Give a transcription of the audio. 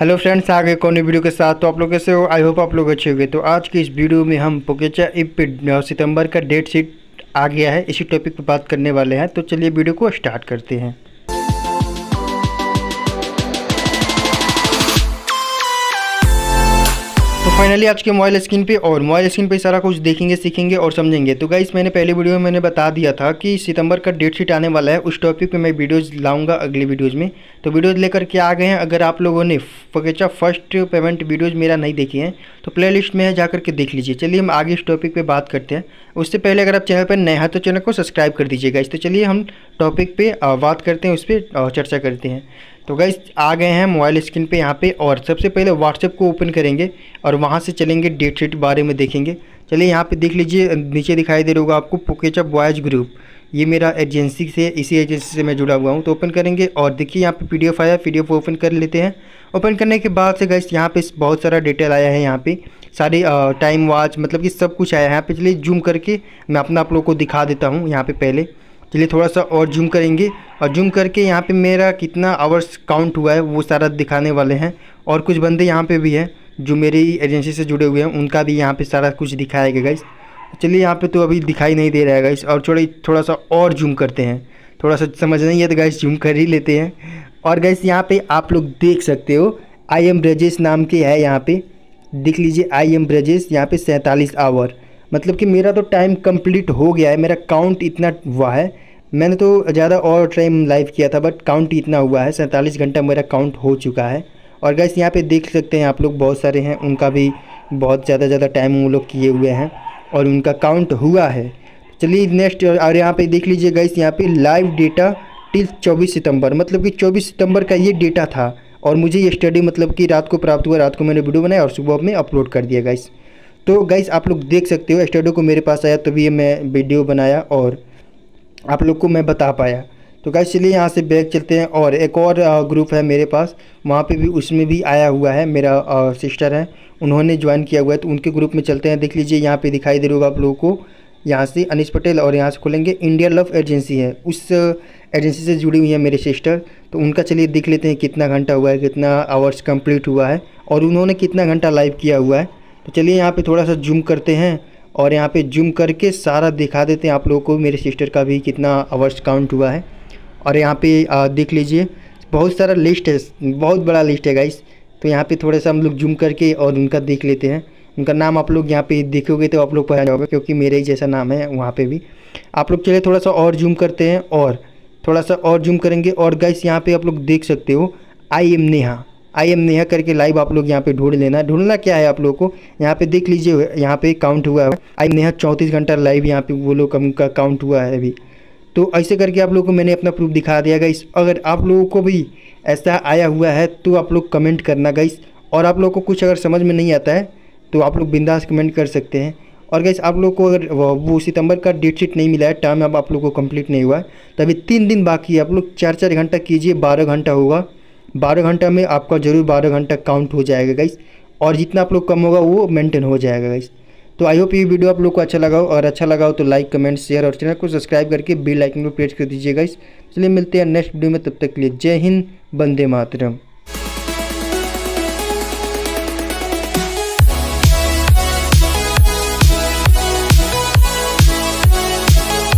Hello friends आगे कौन video के साथ। तो आप लोग कैसे हो? आई होप आप लोग अच्छे होंगे। तो आज की इस वीडियो में हम पोकेचा इप सितंबर का डेट शीट आ गया है। इसी टॉपिक पर बात करने वाले हैं। तो चलिए वीडियो को स्टार्ट करते हैं। फाइनली आज के मोबाइल स्क्रीन पे और मोबाइल स्क्रीन पे सारा कुछ देखेंगे, सीखेंगे और समझेंगे। तो गाइस मैंने पहले वीडियो में मैंने बता दिया था कि सितंबर का डेट शीट आने वाला है। उस टॉपिक पे मैं वीडियोस लाऊँगा अगली वीडियोस में। तो वीडियोस लेकर के आ गए हैं। अगर आप लोगों ने फकेचा फ़र्स्ट पेमेंट वीडियोज़ मेरा नहीं देखी है तो प्ले में है जाकर के देख लीजिए। चलिए हम आगे इस टॉपिक पर बात करते हैं। उससे पहले अगर आप चैनल पर नए हैं तो चैनल को सब्सक्राइब कर दीजिएगा। इस तो चलिए हम टॉपिक पे बात करते हैं, उस पर चर्चा करते हैं। तो गाइस आ गए हैं मोबाइल स्क्रीन पे यहाँ पे और सबसे पहले व्हाट्सएप को ओपन करेंगे और वहाँ से चलेंगे डेट शीट बारे में देखेंगे। चलिए यहाँ पे देख लीजिए नीचे दिखाई दे रहा होगा आपको पोकेचा बॉयज़ ग्रुप ये मेरा एजेंसी से, इसी एजेंसी से मैं जुड़ा हुआ हूँ तो ओपन करेंगे। और देखिए, यहाँ पे पीडीएफ आया पीडीएफ ओपन कर लेते हैं। ओपन करने के बाद से गैस यहाँ पे बहुत सारा डिटेल आया है यहाँ पे। सारे टाइम वॉच मतलब कि सब कुछ आया है यहाँ पे। चलिए जूम करके मैं अपना आप लोग को दिखा देता हूँ यहाँ पे पहले। चलिए थोड़ा सा और जूम करेंगे। और जूम करके यहाँ पे मेरा कितना आवर्स काउंट हुआ है, वो सारा दिखाने वाले हैं। और कुछ बंदे यहाँ पे भी हैं, जो मेरी एजेंसी से जुड़े हुए हैं, उनका भी यहाँ पे सारा कुछ दिखाएगा गाइस चलिए यहाँ पे तो अभी दिखाई नहीं दे रहा है गाइस और थोड़ी थोड़ा सा और जूम करते हैं। थोड़ा सा समझ नहीं है तो गाइस जूम कर ही लेते हैं। और गाइस यहाँ पे आप लोग देख सकते हो आई एम ब्रजेश नाम के है यहाँ पे। देख लीजिए आई एम ब्रजेश यहाँ पे सैंतालीस आवर मतलब कि मेरा तो टाइम कंप्लीट हो गया है, मेरा काउंट इतना हुआ है। मैंने तो ज़्यादा और टाइम लाइव किया था बट काउंट इतना हुआ है, सैंतालीस घंटा मेरा काउंट हो चुका है। और गैस यहाँ पे देख सकते हैं आप लोग, बहुत सारे हैं, उनका भी बहुत ज़्यादा ज़्यादा टाइम वो लोग किए हुए हैं। और उनका काउंट हुआ है। चलिए नेक्स्ट और यहाँ पे देख लीजिए गैस यहाँ पे लाइव डेटा टिल 24 सितंबर। मतलब कि 24 सितंबर का ये डेटा था। और मुझे ये स्टडी मतलब कि रात को प्राप्त हुआ, रात को मैंने वीडियो बनाया और सुबह में अपलोड कर दिया गाइस तो गाइस आप लोग देख सकते हो स्टडी को मेरे पास आया, तभी तो मैं वीडियो बनाया और आप लोग को मैं बता पाया। तो गाइस चलिए यहाँ से बैग चलते हैं और एक और ग्रुप है मेरे पास। वहाँ पे भी उसमें भी आया हुआ है मेरा सिस्टर है। उन्होंने ज्वाइन किया हुआ है तो उनके ग्रुप में चलते हैं। देख लीजिए, यहाँ पे दिखाई दे रहा होगा आप लोगों को। यहाँ से अनिश पटेल और यहाँ से खोलेंगे। इंडिया लव एजेंसी है। उस एजेंसी से जुड़ी हुई है मेरे सिस्टर तो उनका चलिए देख लेते हैं कितना घंटा हुआ है, कितना आवर्स कंप्लीट हुआ है और उन्होंने कितना घंटा लाइव किया हुआ है। तो चलिए यहाँ पे थोड़ा सा जूम करते हैं और यहाँ पे जूम करके सारा दिखा देते हैं आप लोगों को, मेरे सिस्टर का भी कितना आवर्स काउंट हुआ है। और यहाँ पे देख लीजिए, बहुत सारा लिस्ट है, बहुत बड़ा लिस्ट है गाइस तो यहाँ पे थोड़ा सा हम लोग जूम करके और उनका देख लेते हैं। उनका नाम आप लोग यहाँ पे देखोगे तो आप लोग पहचान जाओगे, क्योंकि मेरे ही जैसा नाम है वहाँ पे भी। आप लोग चले थोड़ा सा और जूम करते हैं और थोड़ा सा और जूम करेंगे। और गाइस यहाँ पे आप लोग देख सकते हो I am Neha I am Neha करके लाइव आप लोग यहाँ पे ढूंढ लेना। ढूंढना क्या है आप लोग को? यहाँ पे देख लीजिए, यहाँ पे काउंट हुआ है। आई एम नेहा चौंतीस घंटा लाइव यहाँ पे वो लोग का काउंट हुआ है अभी। तो ऐसे करके आप लोग को मैंने अपना प्रूफ दिखा दिया गाइस अगर आप लोगों को भी ऐसा आया हुआ है तो आप लोग कमेंट करना गाइस और आप लोग को कुछ अगर समझ में नहीं आता है तो आप लोग बिंदास कमेंट कर सकते हैं. और गैस आप लोग को अगर वो सितंबर का डेट शीट नहीं मिला है टाइम अब आप लोग को कंप्लीट नहीं हुआ है तो अभी तीन दिन बाकी है. आप लोग चार चार घंटा कीजिए, बारह घंटा होगा. बारह घंटा में आपका ज़रूर बारह घंटा काउंट हो जाएगा गाइस और जितना आप लोग कम होगा, वो मेंटेन हो जाएगा गाइस तो आई होप ये वीडियो आप लोग को अच्छा लगा हो और अच्छा लगा हो तो लाइक कमेंट शेयर और चैनल को सब्सक्राइब करके बेल आइकन को प्रेस कर दीजिएगा इसलिए मिलते हैं नेक्स्ट वीडियो में, तब तक के लिए जय हिंद बंदे मातरम।